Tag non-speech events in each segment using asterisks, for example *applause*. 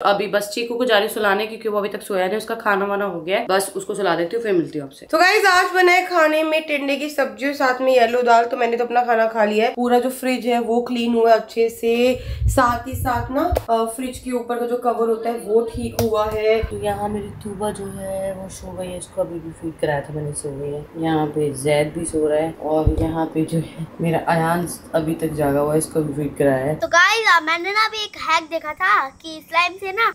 अभी बस चीकू को जा रही सुलाने क्योंकि वो अभी तक सोया नहीं उसका खाना वाना हो गया है। बस उसको सुला देती हूँ फिर मिलती हूँ आपसे। तो गाइज़ आज बनाए खाने में टिंडे की सब्ज़ी और साथ में येलो दाल तो मैंने तो अपना खाना खा लिया है। पूरा जो फ्रिज है वो क्लीन हुआ है अच्छे से। साथ ही साथ ना फ्रिज के ऊपर का जो कवर होता है वो ठीक हुआ है। तो यहाँ मेरी तूबा जो है वो सो गई है इसको अभी भी फ़ीड कराया था मैंने सो गई है। यहाँ पे जैद भी सो रहा है और यहाँ पे जो है मेरा अयान अभी तक जागा हुआ है इसको भी फ़ीड कराया है। तो गाइज़ मैंने ना अभी एक हैक देखा था कि स्लाइम से ना?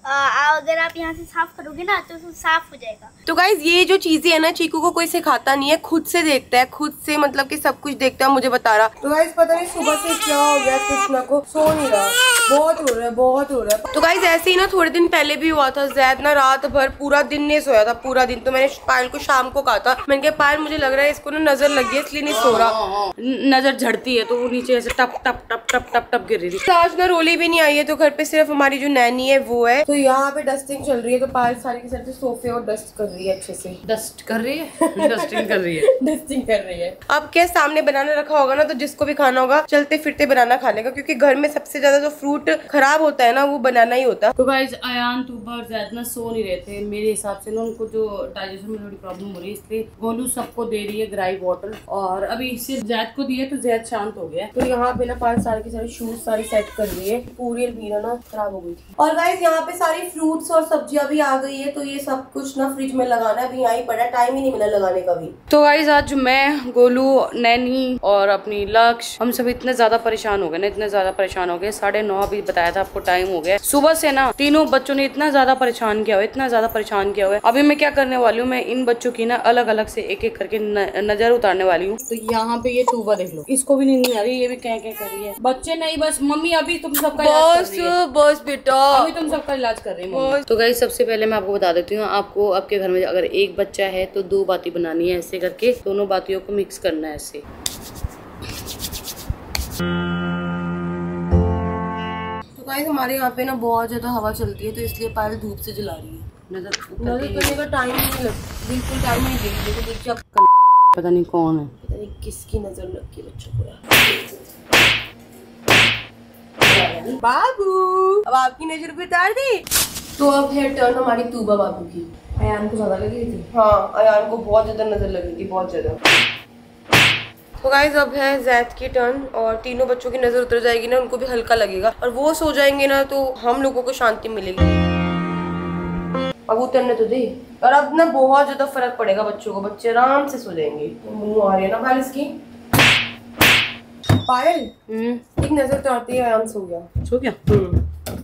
अगर आप यहाँ से साफ़ करोगे ना तो साफ़ हो जाएगा। तो गाइज़ ये जो चीज़ें है ना चीकू को कोई सिखाता नहीं है खुद से देखता है खुद से मतलब कि सब कुछ देखता है मुझे बता रहा। तो गाइज़ पता नहीं सुबह से क्या हो गया कृष्णा को सो नहीं रहा। बहुत हो रहा है बहुत हो रहा है। तो गाइज़ ऐसे ही ना थोड़े दिन पहले भी हुआ था जैद ना रात भर पूरा दिन नहीं सोया था पूरा दिन। तो मैंने पायल को शाम को कहा था। मैंने कहा पायल मुझे लग रहा है इसको ना नज़र लगी है इसलिए नहीं सो रहा। नज़र झड़ती है तो वो नीचे ऐसे टप टप टप टप टप टप गिर रही थी। तो आज ना रोली भी नहीं आई है तो घर पे सिर्फ़ हमारी जो नैनी है वो है। तो यहाँ पे डस्टिंग चल रही है तो पायल सारी की सारी सोफे और डस्ट कर रही है अच्छे से। डस्ट कर रही है? डस्टिंग कर रही है? *laughs* डस्टिंग कर रही है। अब क्या सामने बनाना रखा होगा ना तो जिसको भी खाना होगा चलते फिरते बनाना खा लेगा क्योंकि घर में सबसे ज़्यादा जो फ्रूट खराब होता है ना वो बनाना ही होता। तो गाइज़ अयान तूबा और जैद ना सो नहीं रहे थे। मेरे हिसाब से ना उनको जो डाइजेशन में थोड़ी प्रॉब्लम हो रही है इसलिए गोलू सबको दे रही है ग्राई बॉटल और अभी सिर्फ़ जैद को दिए तो जैद शांत हो गया तो यहाँ पे ना पाँच साल की सारी शूज़ सारी सेट कर है। पूरी अलमीरा ना खराब हो गई थी। और गाइस यहाँ पे सारी फ्रूट्स और सब्ज़ियाँ भी आ गई है तो ये सब कुछ ना फ्रिज में लगाना अभी यहाँ ही पड़ा टाइम ही नहीं मिला लगाने का भी। तो गाइज़ आज मैं, गोलू, नैनी और अपनी लक्ष्य हम सब इतने ज़्यादा परेशान हो गए ना, इतने ज़्यादा परेशान हो गए। साढ़े नौ अभी बताया था आपको टाइम हो गया। सुबह से ना तीनों बच्चों ने इतना ज़्यादा परेशान किया हुआ इतना ज़्यादा परेशान किया हुआ है। अभी मैं क्या करने वाली हूँ, मैं इन बच्चों की ना अलग अलग से एक एक करके नज़र उतारने वाली हूँ। तो यहाँ पे ये टूबा देख लो। इसको भी नींद नहीं आ रही, ये भी क्या क्या कर रही है। बच्चे नहीं बस मम्मी अभी तुम सबका इलाज कर बस रही है। बस बेटा। अभी तुम सबका इलाज कर रही है तो गाइस सबसे पहले मैं आपको बता देती हूँ आपको आपके घर में अगर एक बच्चा है तो दो बाती बनानी है ऐसे करके। दोनों बातियों को मिक्स करना है ऐसे। तो गाइस हमारे यहाँ पे ना बहुत ज़्यादा हवा चलती है तो इसलिए पायल धूप से जला रही है। नज़र नज़र करने का टाइम नहीं लग बिल्कुल टाइम नहीं देख देखो देखिए अब पता नहीं कौन है। पता नहीं किसकी नज़र लग गई बच्चों को बाबू। अब आपकी नज़र पे उतार दी। तो अब है टर्न हमारी तूबा बाबू की। अयान को ज़्यादा लगी थी? हाँ अयान को बहुत ज़्यादा नज़र लगी थी बहुत ज़्यादा। तो गाइज़ अब है जैद की टर्न और तीनों बच्चों की नज़र उतर जाएगी ना उनको भी हल्का लगेगा। और वो सो जाएँगे ना तो हम लोगों को शांति मिलेगी। अब उतरने तो दे। और अब ना बहुत ज़्यादा फ़र्क पड़ेगा बच्चों को। बच्चे आराम से सो जाएँगे। मुँह आ रही है ना पायल इसकी? पायल। हम्म। एक नज़र तो आती है आराम से हो गया। सो गया?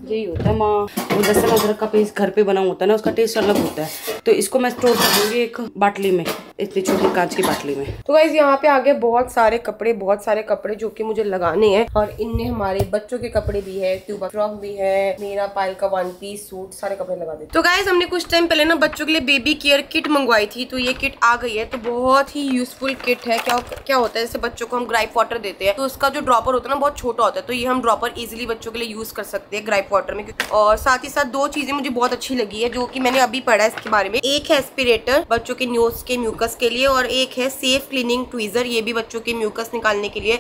यही होता है माँ। वो लहसुन अदरक का पेस्ट घर पे बना होता है ना उसका टेस्ट अलग होता है। तो इसको मैं स्टोर कर दूँगी एक बाटली में। इतनी छोटी कांच की बाटली में। तो गाइज़ यहाँ पे आगे बहुत सारे कपड़े, बहुत सारे कपड़े जो कि मुझे लगाने हैं और इनने हमारे बच्चों के कपड़े भी है, ट्यूबा फ्रॉक भी है, मेरा पायल का वन पीस सूट सारे कपड़े लगा दे तो गाइज़ हमने कुछ टाइम पहले ना बच्चों के लिए बेबी केयर किट मंगवाई थी तो ये किट आ गई है तो बहुत ही यूजफुल किट है। क्या क्या होता है, जैसे बच्चों को हम ग्राइप वाटर देते हैं तो उसका जो ड्रॉपर होता है ना, बहुत छोटा होता है तो ये हम ड्रॉपर इजिली बच्चों के लिए यूज़ कर सकते हैं ग्राइप वाटर में और साथ ही साथ दो चीज़ें मुझे बहुत अच्छी लगी है, जो की मैंने अभी पढ़ा है इसके बारे में। एक है एस्पिरेटर बच्चों के न्यूज़ के म्यूकस के लिए और एक है सेफ़ क्लीनिंग ट्वीजर ये भी बच्चों के म्यूकस निकालने के लिए